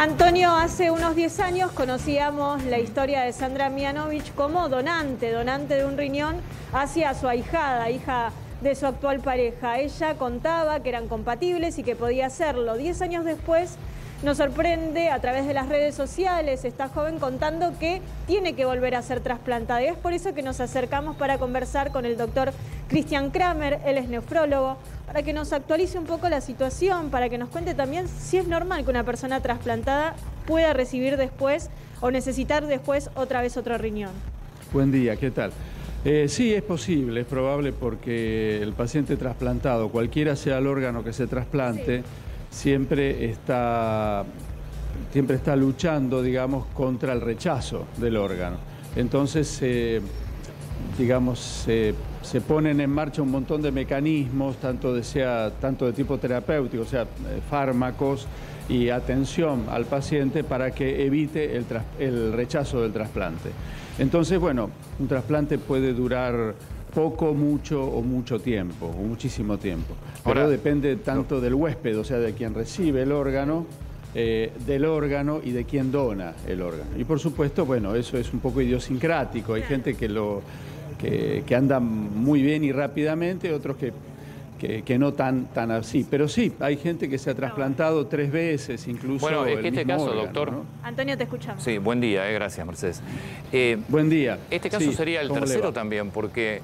Antonio, hace unos 10 años conocíamos la historia de Sandra Mianovich como donante, donante de un riñón hacia su ahijada, hija de su actual pareja. Ella contaba que eran compatibles y que podía hacerlo. Diez años después nos sorprende a través de las redes sociales esta joven contando que tiene que volver a ser trasplantada. Y es por eso que nos acercamos para conversar con el doctor Christian Kramer, él es nefrólogo, para que nos actualice un poco la situación, para que nos cuente también si es normal que una persona trasplantada pueda recibir después o necesitar después otra vez otro riñón. Buen día, ¿qué tal? Eh, sí, es posible, es probable porque el paciente trasplantado, cualquiera sea el órgano que se trasplante, siempre está, siempre está luchando, digamos, contra el rechazo del órgano. Entonces, eh, digamos, se, ponen en marcha un montón de mecanismos, tanto de, sea, tanto de tipo terapéutico, o sea, eh, fármacos y atención al paciente para que evite el, el rechazo del trasplante. Entonces, bueno, un trasplante puede durar poco, mucho o mucho tiempo, o muchísimo tiempo. Pero depende tanto del huésped, o sea, de quien recibe el órgano, eh, del órgano y de quien dona el órgano. Y por supuesto, bueno, eso es un poco idiosincrático. Hay gente que lo que, que anda muy bien y rápidamente, otros que que, no tan, tan así. Pero sí, hay gente que se ha trasplantado tres veces, incluso. Bueno, en este caso, doctor. Antonio, te escuchamos. Sí, buen día, eh, gracias, Mercedes. Eh, buen día. Este caso sería el tercero también, porque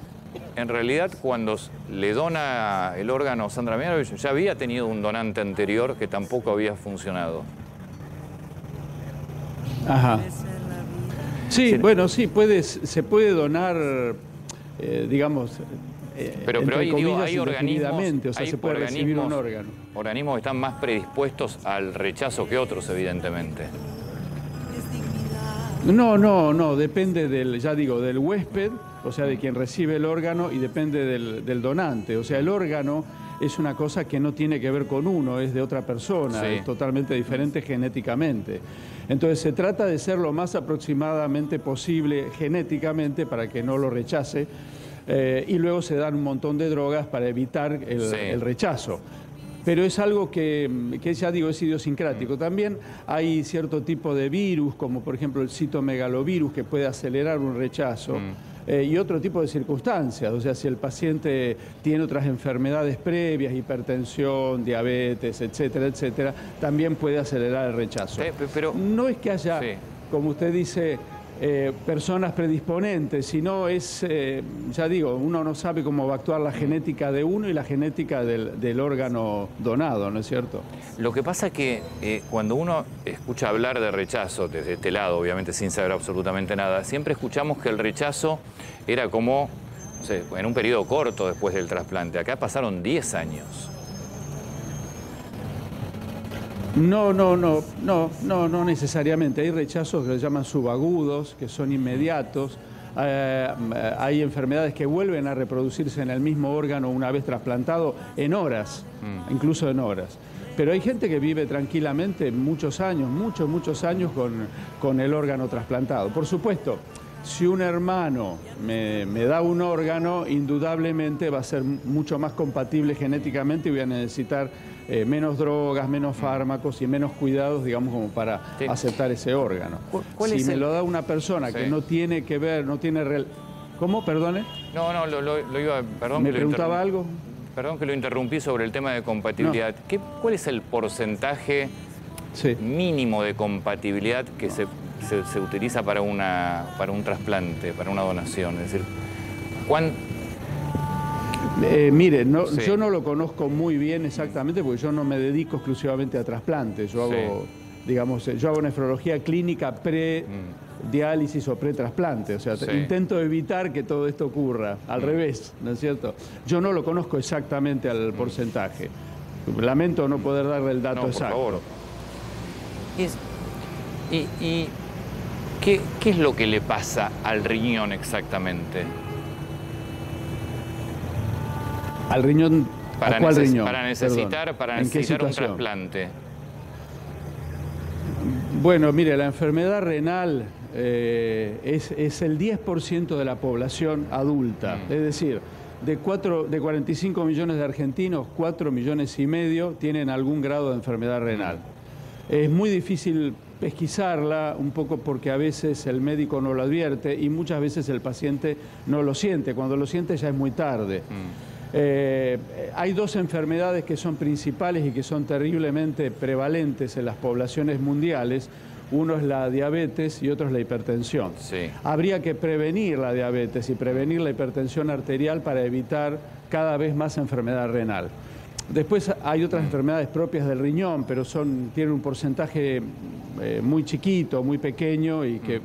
en realidad cuando le dona el órgano Sandra Mianovich, ya había tenido un donante anterior que tampoco había funcionado. Ajá. Sí, bueno, sí, se puede donar, eh, digamos, eh, pero, pero hay, hay organismos, o sea, se puede recibir un órgano. Organismos que están más predispuestos al rechazo que otros, evidentemente. No, no, no, depende del, ya digo, del huésped, o sea, de quien recibe el órgano y depende del, donante. O sea, el órgano es una cosa que no tiene que ver con uno, es de otra persona, es totalmente diferente genéticamente. Entonces se trata de ser lo más aproximadamente posible genéticamente para que no lo rechace eh, y luego se dan un montón de drogas para evitar el, rechazo pero es algo que, ya digo, es idiosincrático. También hay cierto tipo de virus, como por ejemplo el citomegalovirus, que puede acelerar un rechazo. Mm. Eh, y otro tipo de circunstancias, o sea, si el paciente tiene otras enfermedades previas, hipertensión, diabetes, etcétera, etcétera, también puede acelerar el rechazo. pero, no es que haya, como usted dice, eh, personas predisponentes, sino es, eh, ya digo, uno no sabe cómo va a actuar la genética de uno y la genética del, órgano donado, ¿no es cierto? Lo que pasa es que eh, cuando uno escucha hablar de rechazo, desde este lado, obviamente sin saber absolutamente nada, siempre escuchamos que el rechazo era como, en un periodo corto después del trasplante. Acá pasaron 10 años. No, no, no, no, no, no necesariamente. Hay rechazos que se llaman subagudos, que son inmediatos. Eh, hay enfermedades que vuelven a reproducirse en el mismo órgano una vez trasplantado en horas, mm. incluso en horas. Pero hay gente que vive tranquilamente muchos años, muchos, muchos años con, con el órgano trasplantado. Por supuesto, si un hermano me, da un órgano, indudablemente va a ser mucho más compatible genéticamente y voy a necesitar eh, menos drogas, menos fármacos y menos cuidados, digamos, como para aceptar ese órgano. si me lo da una persona que no tiene que ver, no tiene... ¿Cómo? Perdone. No, no, lo, iba... Perdón. ¿Me preguntaba algo? Perdón que lo interrumpí sobre el tema de compatibilidad. ¿Cuál es el porcentaje mínimo de compatibilidad que se se, utiliza para, una, para un trasplante, para una donación? Es decir, ¿cuán... Eh, mire, yo no lo conozco muy bien exactamente porque yo no me dedico exclusivamente a trasplantes. Yo hago, digamos, yo hago nefrología clínica pre-diálisis o pre-trasplante. O sea, intento evitar que todo esto ocurra. Al mm. revés, ¿no es cierto? Yo no lo conozco exactamente al mm. porcentaje. Lamento no poder darle el dato exacto. Por favor. y ¿Qué, es lo que le pasa al riñón exactamente? ¿Al riñón? Para, cuál riñón? para necesitar, para necesitar un trasplante. Bueno, mire, la enfermedad renal eh, es, el 10% de la población adulta. Mm. Es decir, de, 4, de 45 millones de argentinos, 4 millones y medio tienen algún grado de enfermedad renal. Es muy difícil pesquisarla, un poco porque a veces el médico no lo advierte y muchas veces el paciente no lo siente. Cuando lo siente ya es muy tarde. Mm. Eh, hay dos enfermedades que son principales y que son terriblemente prevalentes en las poblaciones mundiales. Uno es la diabetes y otro es la hipertensión. Habría que prevenir la diabetes y prevenir la hipertensión arterial para evitar cada vez más enfermedad renal. Después hay otras enfermedades propias del riñón, pero son, tienen un porcentaje eh, muy chiquito, muy pequeño y que,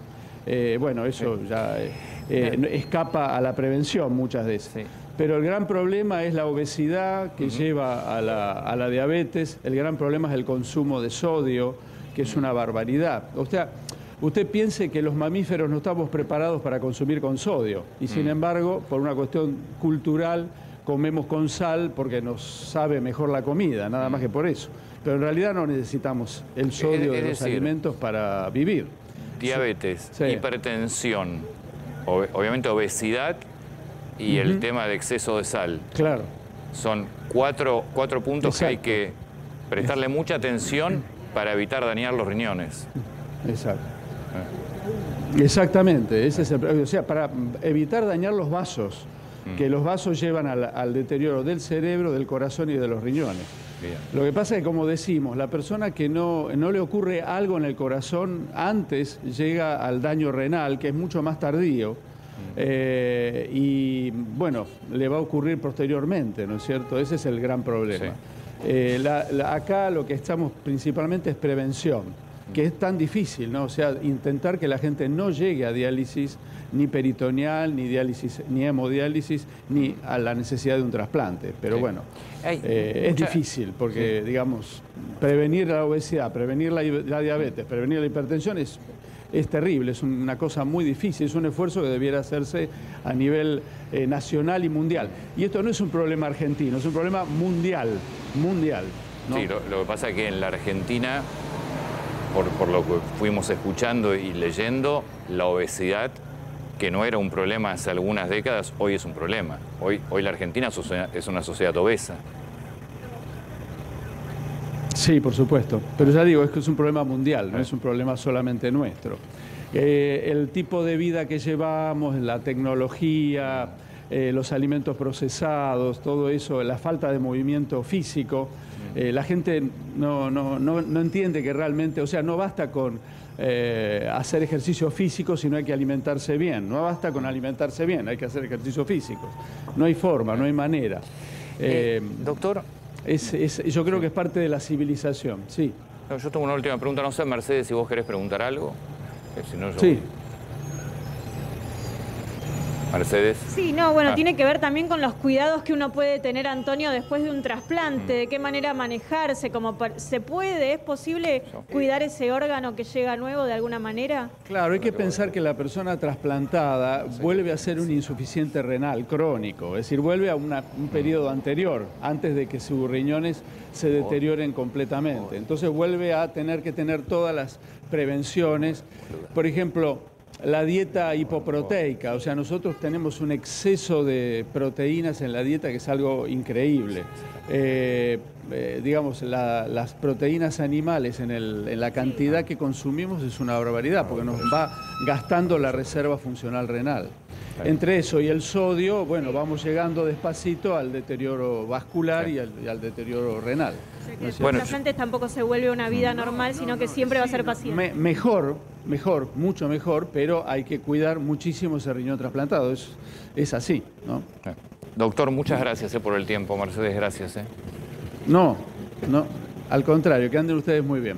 eh, bueno, eso ya eh, escapa a la prevención muchas veces. Pero el gran problema es la obesidad que lleva a la, a la, diabetes, el gran problema es el consumo de sodio, que es una barbaridad. O sea, usted piense que los mamíferos no estamos preparados para consumir con sodio y sin mm. embargo, por una cuestión cultural, comemos con sal porque nos sabe mejor la comida, nada más que por eso. Pero en realidad no necesitamos el sodio de los alimentos para vivir. Diabetes, hipertensión, obviamente obesidad y el tema de exceso de sal. Claro. Son cuatro, cuatro puntos que hay que prestarle mucha atención para evitar dañar los riñones. Exacto. Exactamente, ese es el, o sea, para evitar dañar los vasos Mm. que los vasos llevan al, deterioro del cerebro, del corazón y de los riñones. Lo que pasa es que, como decimos, la persona que no, no le ocurre algo en el corazón antes llega al daño renal, que es mucho más tardío. Eh, y bueno, le va a ocurrir posteriormente, ¿no es cierto? Ese es el gran problema. Eh, acá lo que estamos principalmente es prevención que es tan difícil, ¿no? O sea, intentar que la gente no llegue a diálisis ni peritoneal, ni diálisis, ni hemodiálisis, ni a la necesidad de un trasplante. Pero bueno, eh, es difícil porque, digamos, prevenir la obesidad, prevenir la, diabetes, prevenir la hipertensión es, es terrible, es una cosa muy difícil, es un esfuerzo que debiera hacerse a nivel eh, nacional y mundial. Y esto no es un problema argentino, es un problema mundial, mundial. Sí, lo, que pasa es que en la Argentina por, lo que fuimos escuchando y leyendo, la obesidad, que no era un problema hace algunas décadas, hoy es un problema. Hoy, hoy la Argentina es una sociedad obesa. Sí, por supuesto. Pero ya digo, es que es un problema mundial, no es un problema solamente nuestro. Eh, el tipo de vida que llevamos, la tecnología, eh, los alimentos procesados, todo eso, la falta de movimiento físico, eh, la gente no, entiende que realmente, o sea, no basta con eh, hacer ejercicio físico, sino hay que alimentarse bien. No basta con alimentarse bien, hay que hacer ejercicio físico. No hay forma, no hay manera. doctor. Yo creo que es parte de la civilización, sí. yo tengo una última pregunta, no sé, Mercedes, si vos querés preguntar algo. Si Sí. Mercedes. Sí, no, bueno, ah. tiene que ver también con los cuidados que uno puede tener, Antonio, después de un trasplante, de qué manera manejarse, como ¿se puede, es posible cuidar ese órgano que llega nuevo de alguna manera? Claro, hay que pensar que la persona trasplantada vuelve a ser un insuficiente renal crónico, es decir, vuelve a un periodo anterior, antes de que sus riñones se deterioren completamente. Entonces vuelve a tener que tener todas las prevenciones. Por ejemplo, la dieta hipoproteica, o sea, nosotros tenemos un exceso de proteínas en la dieta que es algo increíble. Eh, eh, digamos, las proteínas animales en, en, la cantidad que consumimos es una barbaridad, porque nos va gastando la reserva funcional renal. Entre eso y el sodio, bueno, vamos llegando despacito al deterioro vascular y, al, deterioro renal. bueno, antes tampoco se vuelve una vida normal, sino que siempre va a ser paciente. mejor, mejor, mucho mejor, pero hay que cuidar muchísimo ese riñón trasplantado. Es, es así, ¿no? Doctor, muchas gracias eh, por el tiempo. Mercedes, gracias. Eh. No, no, al contrario, que anden ustedes muy bien.